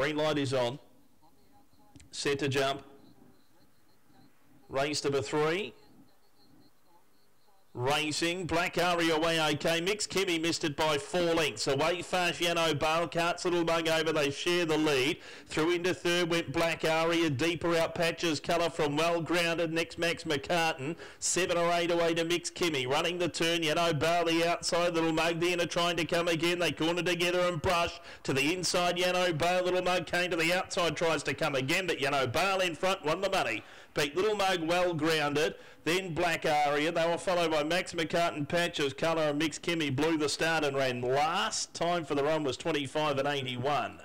Green light is on. Set to jump. Race number three. Racing, Black Ari away okay. Mix Kimmy missed it by four lengths. Away fast Yano Bale, Carts Little Mug over, they share the lead. Through into third went Black Ari, a deeper out patches colour from Well Grounded. Next Max McCartan, seven or eight away to Mix Kimmy. Running the turn, Yano Bale the outside, Little Mug the inner trying to come again. They corner together and brush to the inside. Yano Bale, Little Mug came to the outside, tries to come again, but Yano Bale in front won the money. Beat Little Mug well grounded, then Black Aria. They were followed by Max McCartan Patches, Colour and Mix Kimmy blew the start and ran last. Time for the run was 25 and 81.